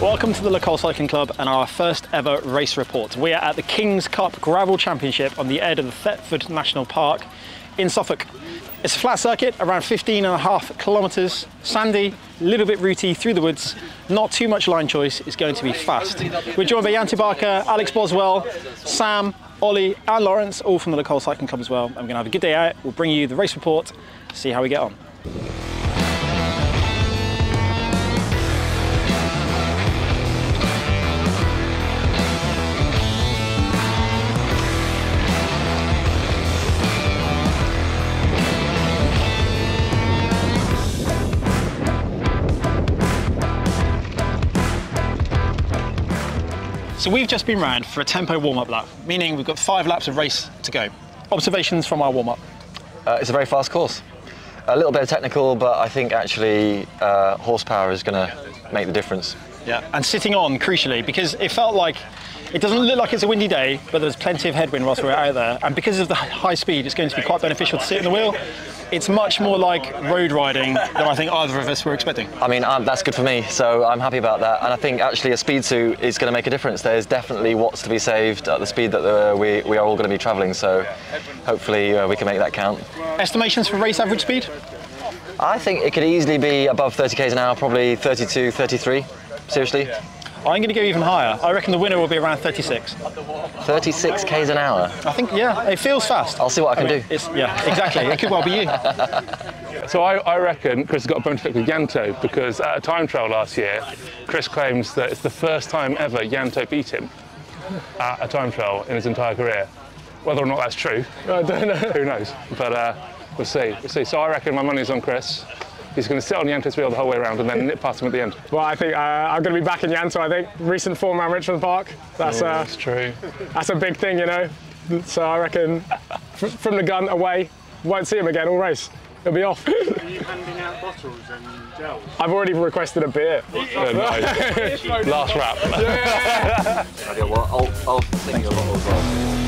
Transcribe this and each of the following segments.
Welcome to the Le Col Cycling Club and our first ever race report. We are at the King's Cup Gravel Championship on the edge of the Thetford National Park in Suffolk. It's a flat circuit, around 15 and a half kilometres, sandy, a little bit rooty through the woods, not too much line choice, it's going to be fast. We're joined by Jan Barker, Alex Boswell, Sam, Ollie and Lawrence, all from the Le Col Cycling Club as well. I'm going to have a good day out, we'll bring you the race report, see how we get on. So we've just been round for a tempo warm-up lap, meaning we've got five laps of race to go. Observations from our warm-up. Uh, it's a very fast course. A little bit of technical, but I think actually uh, horsepower is going to make the difference. Yeah, and sitting on, crucially, because it felt like it doesn't look like it's a windy day, but there's plenty of headwind whilst we're out there. And because of the high speed, it's going to be quite beneficial to sit in the wheel. It's much more like road riding than I think either of us were expecting. I mean, um, that's good for me, so I'm happy about that. And I think actually a speed suit is going to make a difference. There's definitely watts to be saved at the speed that uh, we, we are all going to be travelling, so hopefully uh, we can make that count. Estimations for race average speed? I think it could easily be above 30 k's an hour, probably 32, 33, seriously. I'm going to go even higher. I reckon the winner will be around 36. 36 k's an hour? I think, yeah, it feels fast. I'll see what I can I mean, do. It's, yeah, exactly. it could well be you. So I, I, reckon Chris has got a bone to pick with Yanto because at a time trial last year, Chris claims that it's the first time ever Yanto beat him at a time trial in his entire career. Whether or not that's true, I don't know. Who knows? But uh, we'll see. We'll see. So I reckon my money's on Chris. He's going to sit on Yanto's wheel the whole way around and then nip past him at the end. Well, I think uh, I'm going to be back in Yanto. I think recent form around Richmond Park. That's, oh, uh, that's true. That's a big thing, you know. So I reckon from the gun away, won't see him again all race. He'll be off. Are you handing out bottles and gels? I've already requested a beer. Oh, nice. Last wrap. Yeah. well, I'll, I'll sing you a bottle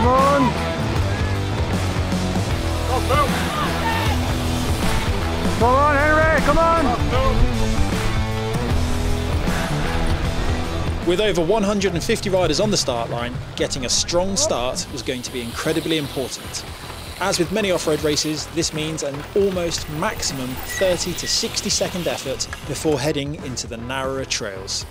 Come on! Come on, Henry, come on! With over 150 riders on the start line, getting a strong start was going to be incredibly important. As with many off-road races, this means an almost maximum 30 to 60 second effort before heading into the narrower trails.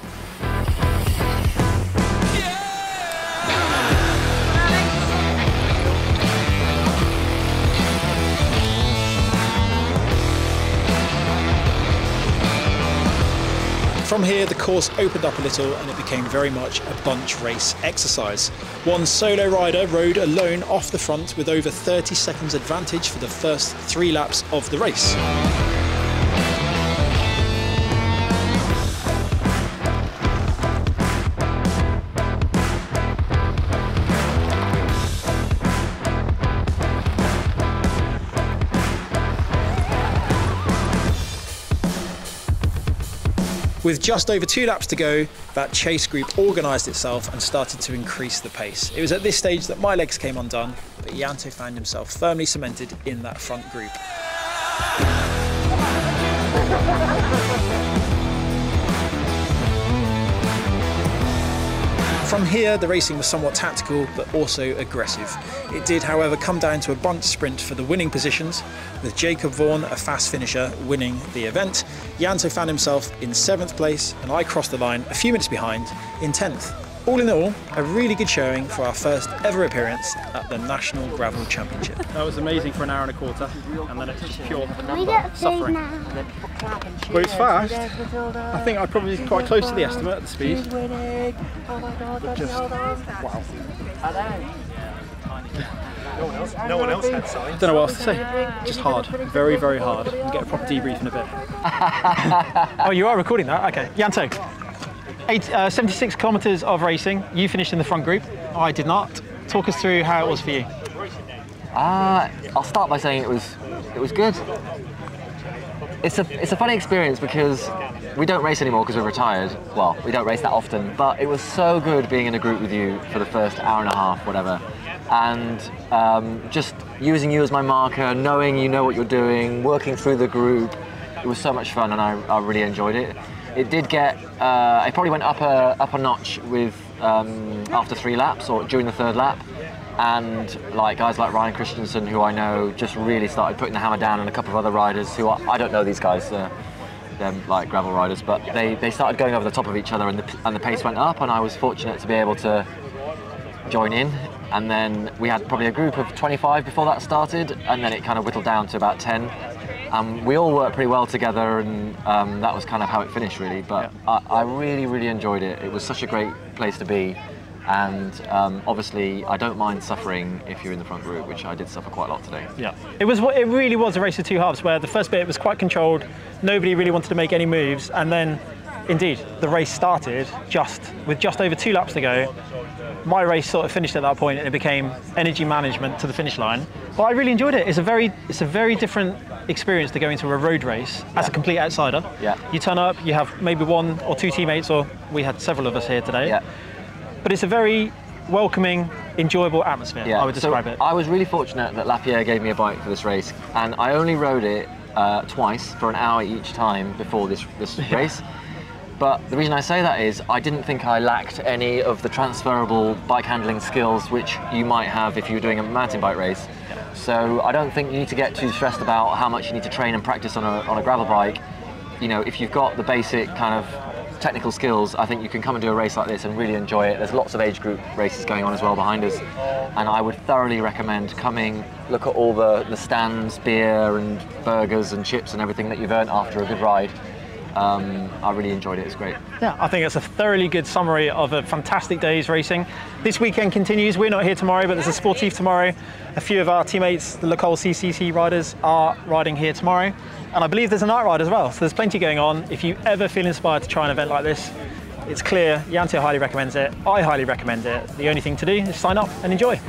From here, the course opened up a little and it became very much a bunch race exercise. One solo rider rode alone off the front with over 30 seconds advantage for the first three laps of the race. With just over two laps to go, that chase group organised itself and started to increase the pace. It was at this stage that my legs came undone, but Yanto found himself firmly cemented in that front group. From here, the racing was somewhat tactical but also aggressive. It did, however, come down to a bunch sprint for the winning positions, with Jacob Vaughan, a fast finisher, winning the event. Yanto found himself in seventh place, and I crossed the line a few minutes behind in 10th. All in all, a really good showing for our first ever appearance at the National Gravel Championship. That was amazing for an hour and a quarter, and then it's just pure suffering. But it's fast. I think I'm probably quite close to the estimate at the speed. But just, wow. No one else had signs. I don't know what else to say. Just hard. Very, very hard. We'll get a proper debrief in a bit. oh, you are recording that? Okay. Yanto. Eight, uh, 76 kilometres of racing. You finished in the front group. I did not. Talk us through how it was for you. Uh, I'll start by saying it was it was good. it's a it's a funny experience because we don't race anymore because we're retired. Well, we don't race that often, but it was so good being in a group with you for the first hour and a half, whatever, and um, just using you as my marker, knowing you know what you're doing, working through the group. It was so much fun, and I, I really enjoyed it. It did get. Uh, it probably went up a up a notch with um, after three laps or during the third lap and like guys like Ryan Christensen, who I know, just really started putting the hammer down, and a couple of other riders who I, I don't know these guys, uh, they're like gravel riders, but they, they started going over the top of each other, and the, and the pace went up, and I was fortunate to be able to join in. And then we had probably a group of 25 before that started, and then it kind of whittled down to about 10. Um, we all worked pretty well together, and um, that was kind of how it finished, really. But I, I really, really enjoyed it. It was such a great place to be and um, obviously I don't mind suffering if you're in the front group, which I did suffer quite a lot today. Yeah, it was. It really was a race of two halves, where the first bit was quite controlled. Nobody really wanted to make any moves, and then, indeed, the race started just with just over two laps to go. My race sort of finished at that point, and it became energy management to the finish line. But I really enjoyed it. It's a very, it's a very different experience to go into a road race as a complete outsider. Yeah. You turn up, you have maybe one or two teammates, or we had several of us here today. Yeah. But it's a very welcoming, enjoyable atmosphere. Yeah. I would describe so it. I was really fortunate that Lapierre gave me a bike for this race, and I only rode it uh, twice for an hour each time before this this race. But the reason I say that is I didn't think I lacked any of the transferable bike handling skills which you might have if you were doing a mountain bike race. So I don't think you need to get too stressed about how much you need to train and practice on a, on a gravel bike. You know, if you've got the basic kind of technical skills, I think you can come and do a race like this and really enjoy it. There's lots of age group races going on as well behind us, and I would thoroughly recommend coming, look at all the, the stands, beer and burgers and chips and everything that you've earned after a good ride. Um, I really enjoyed it. It's great. Yeah, I think it's a thoroughly good summary of a fantastic day's racing. This weekend continues. We're not here tomorrow, but there's a Sportif tomorrow. A few of our teammates, the Le Col CCC riders, are riding here tomorrow. And I believe there's a night ride as well. So there's plenty going on. If you ever feel inspired to try an event like this, it's clear. Yanto highly recommends it. I highly recommend it. The only thing to do is sign up and enjoy.